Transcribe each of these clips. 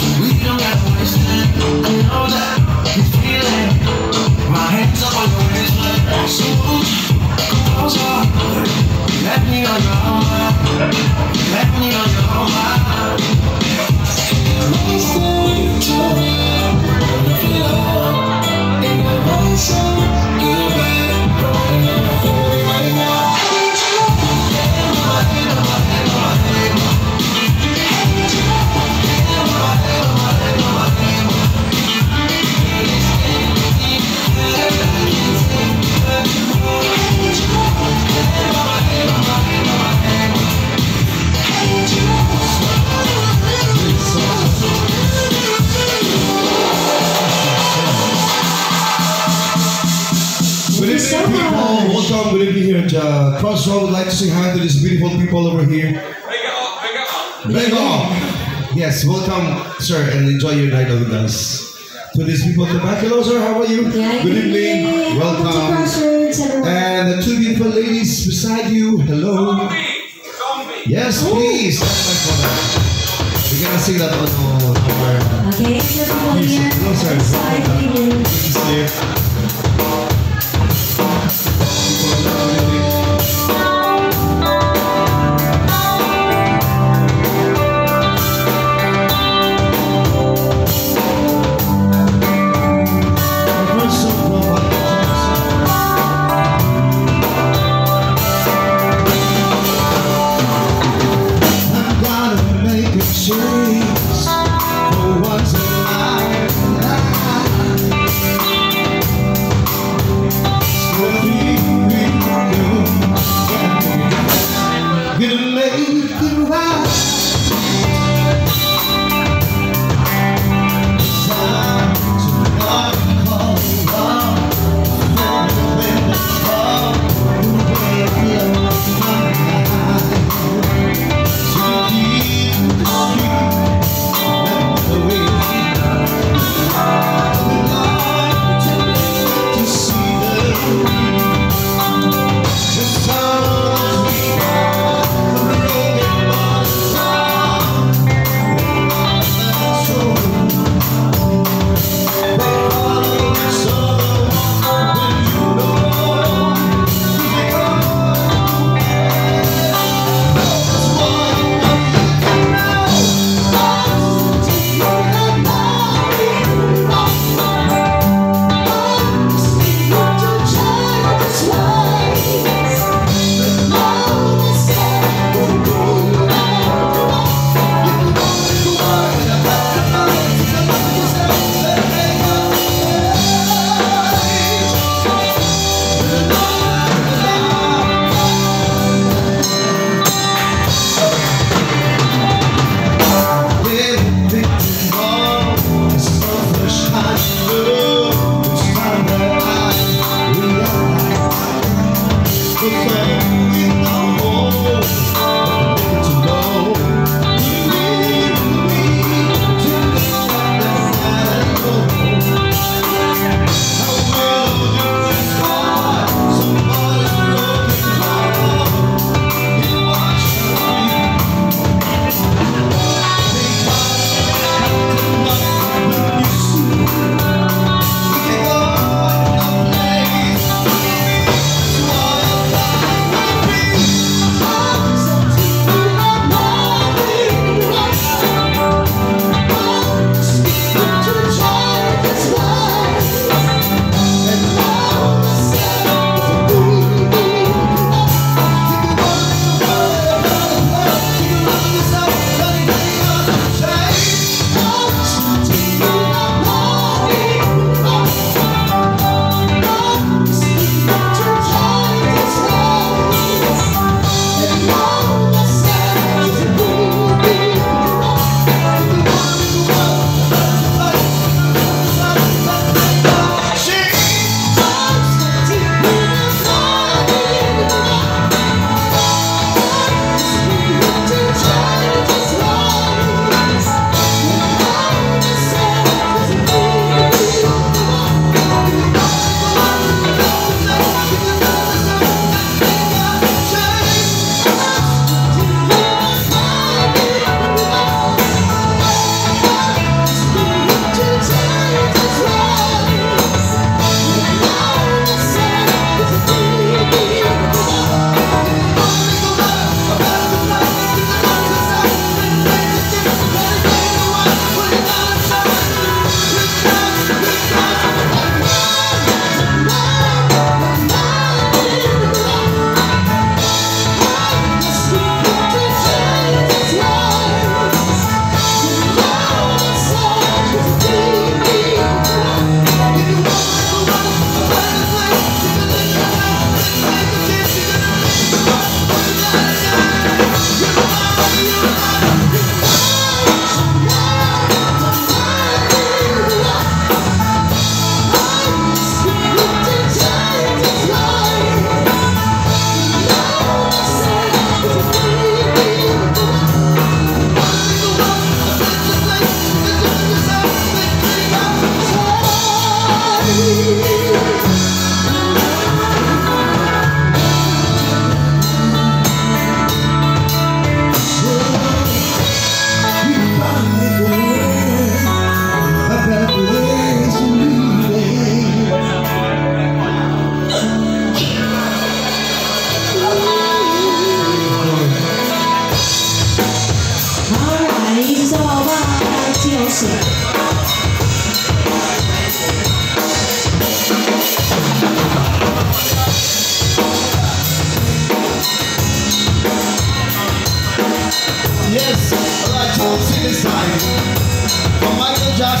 We don't Krossroad. Would like to say hi to these beautiful people over here. Big off. Yes, welcome, sir, and enjoy your night with us. To these people at the back. Hello, sir. How are you? Yeah, Good evening. Welcome to Welcome. Krossroads, everyone. And the two beautiful ladies beside you. Hello. Yes, please. We're gonna sing that one oh, number. Okay, everyone Please, here. hello, sir. Side,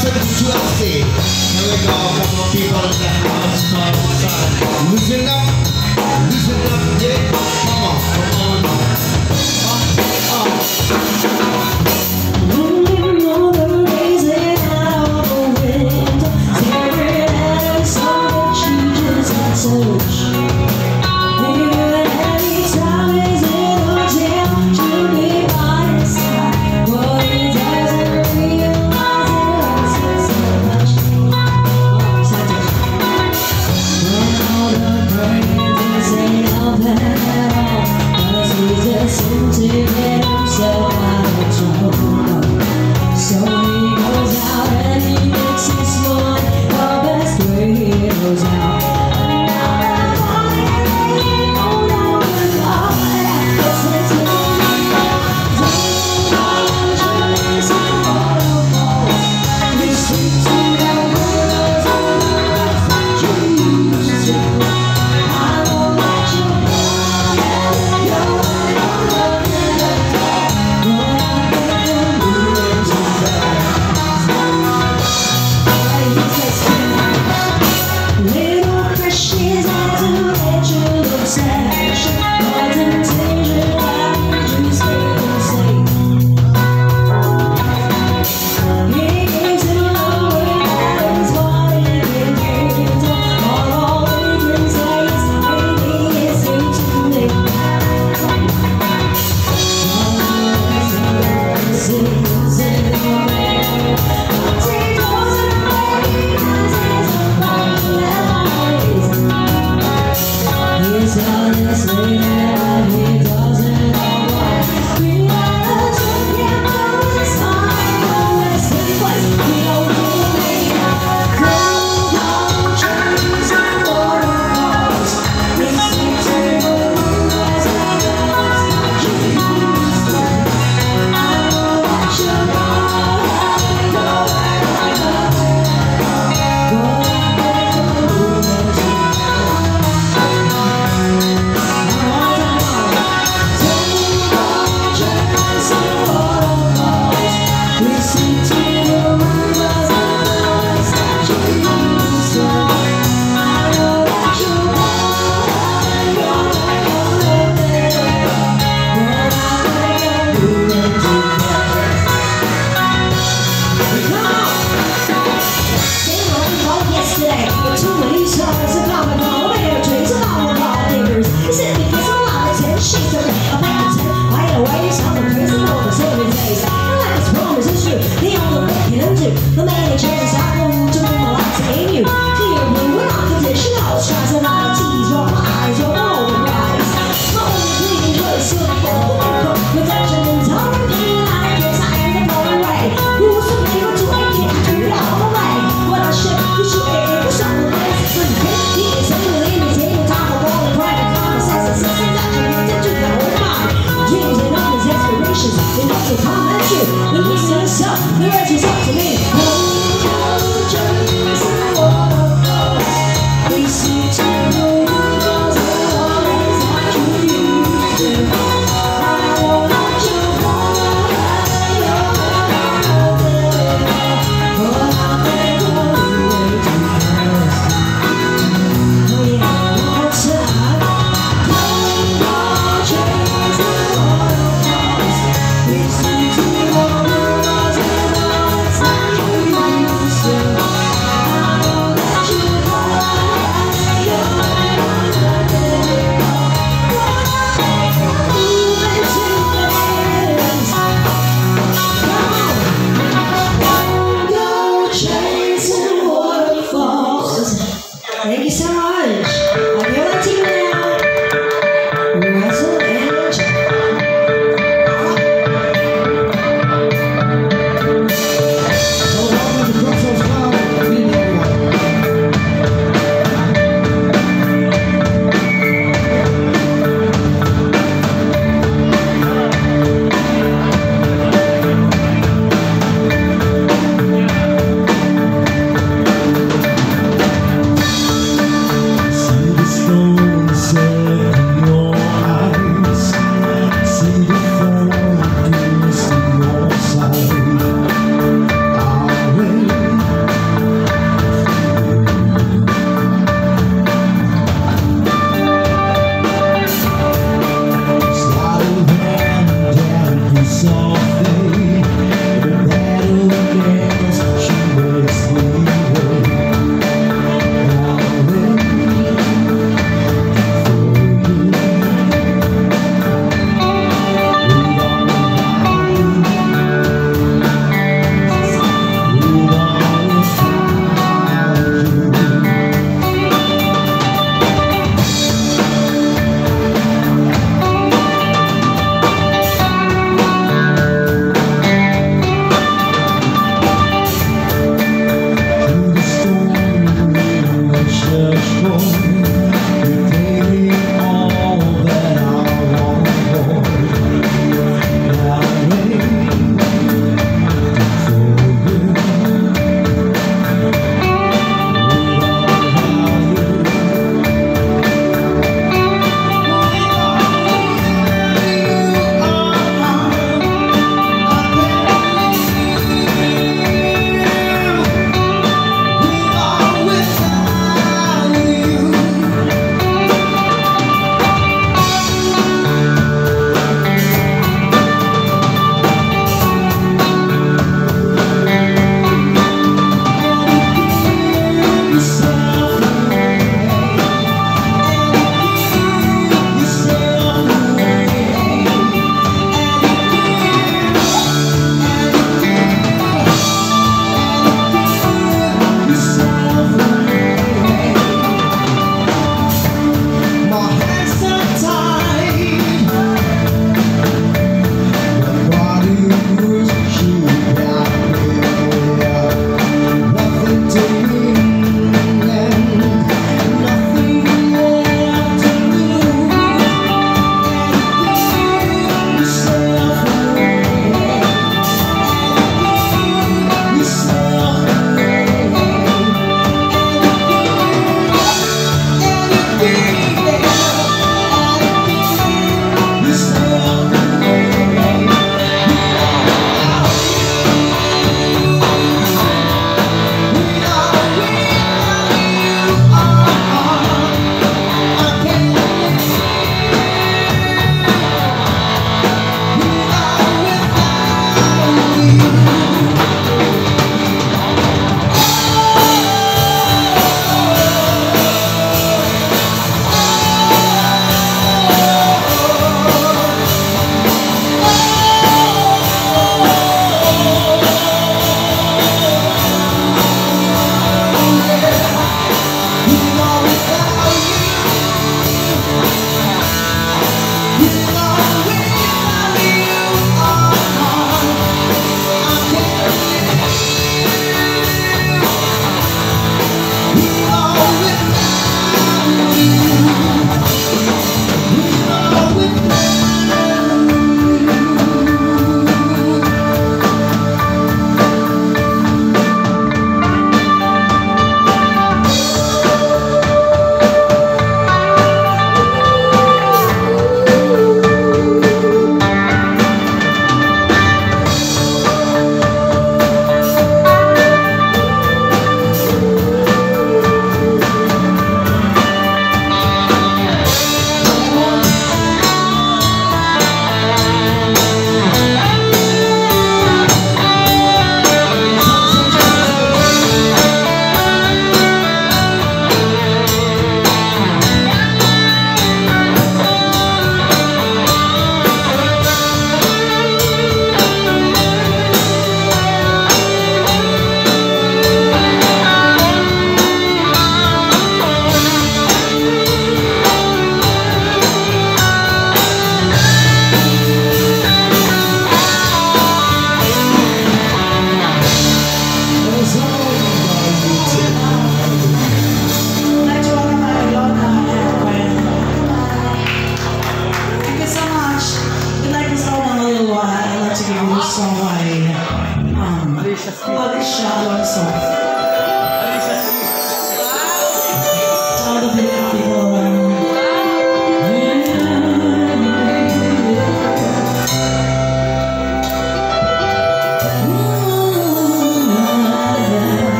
to the twisty. Here we go, come on people in the house, come on time. Loosen up, loosen up, yeah. Come on, come on. Up, up.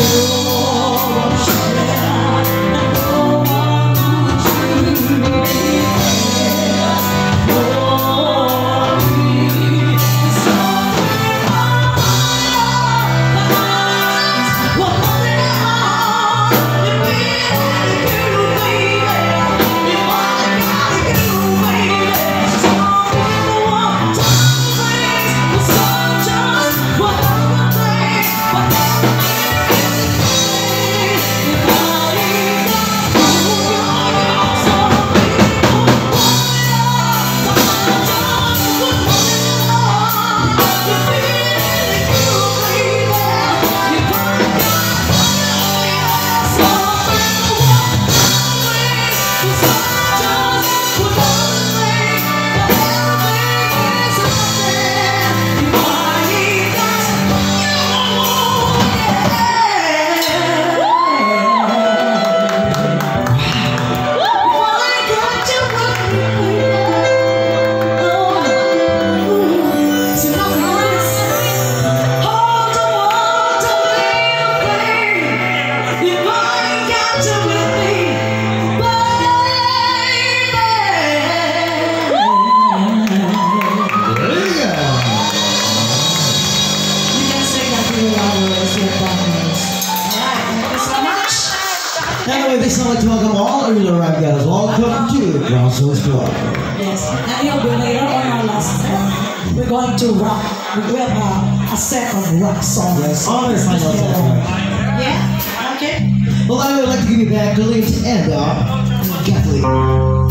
you. rock. We grab a, a of rock songs. Yes, honest, my love. Yeah, okay. Well, I would like to give you back the late and uh, Kathleen.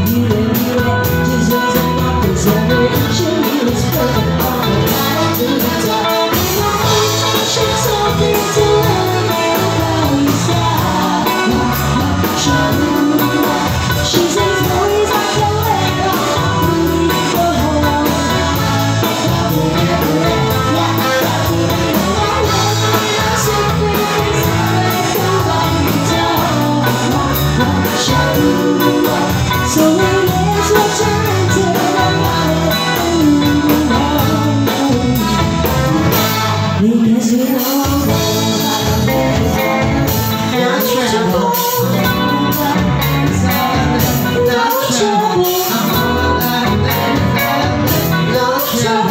no